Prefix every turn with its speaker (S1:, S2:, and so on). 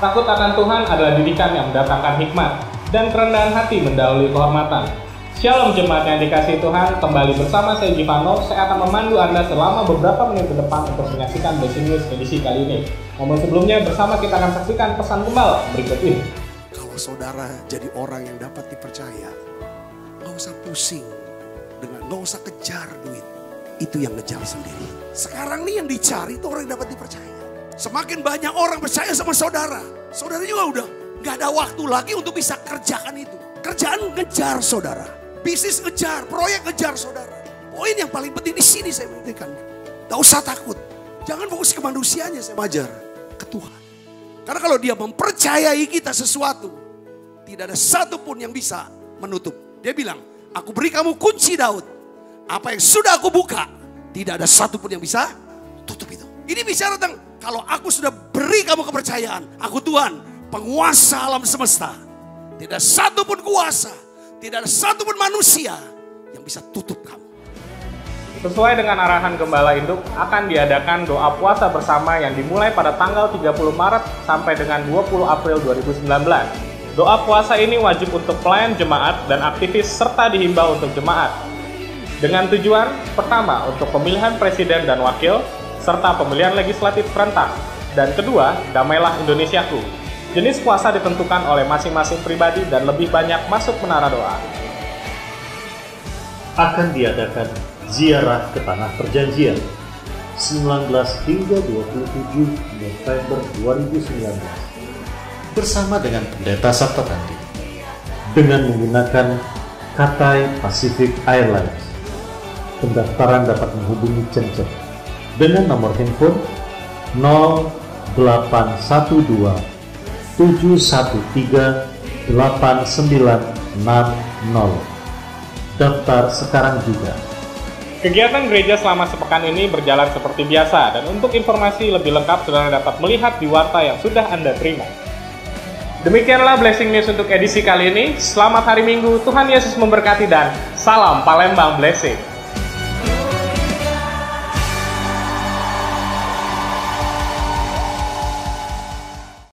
S1: Takut akan Tuhan adalah didikan yang mendatangkan hikmat, dan kerendahan hati mendahului kehormatan. Shalom jemaat yang dikasih Tuhan, kembali bersama saya Givano, saya akan memandu Anda selama beberapa menit ke depan untuk menyaksikan Blessing News edisi kali ini. Momen sebelumnya bersama kita akan saksikan pesan gembala berikut ini.
S2: Kalau saudara jadi orang yang dapat dipercaya, nggak usah pusing dengan nggak usah kejar duit. Itu yang ngejar sendiri. Sekarang nih yang dicari itu orang yang dapat dipercaya. Semakin banyak orang percaya sama saudara, saudara juga udah nggak ada waktu lagi untuk bisa kerjakan itu. Kerjaan ngejar saudara, bisnis ngejar, proyek ngejar saudara. Poin yang paling penting di sini saya berikan. Gak usah takut. Jangan fokus ke manusianya saya ajar ke Tuhan. Karena kalau dia mempercayai kita sesuatu, tidak ada satupun yang bisa menutup. Dia bilang, aku beri kamu kunci Daud. Apa yang sudah aku buka, tidak ada satupun yang bisa tutup itu. Ini bicara tentang kalau aku sudah beri kamu kepercayaan, aku Tuhan, penguasa alam semesta. Tidak satu pun kuasa, tidak ada satu pun manusia yang bisa tutup kamu.
S1: Sesuai dengan arahan Gembala Induk, akan diadakan doa puasa bersama yang dimulai pada tanggal 30 Maret sampai dengan 20 April 2019. Doa puasa ini wajib untuk pelayan jemaat dan aktivis serta dihimbau untuk jemaat. Dengan tujuan, pertama, untuk pemilihan presiden dan wakil, serta pemilihan legislatif serentak. Dan kedua, damailah Indonesiaku. Jenis puasa ditentukan oleh masing-masing pribadi dan lebih banyak masuk menara doa.
S3: Akan diadakan ziarah ke Tanah Perjanjian 19 hingga 27 November 2019 bersama dengan Pendeta Sabta Tandi dengan menggunakan Katai Pacific Airlines. Pendaftaran dapat menghubungi Cencen dengan nomor handphone 0812 713 8960. Daftar sekarang juga.
S1: Kegiatan gereja selama sepekan ini berjalan seperti biasa dan untuk informasi lebih lengkap saudara dapat melihat di warta yang sudah Anda terima. Demikianlah Blessing News untuk edisi kali ini. Selamat hari Minggu, Tuhan Yesus memberkati dan salam Palembang Blessing.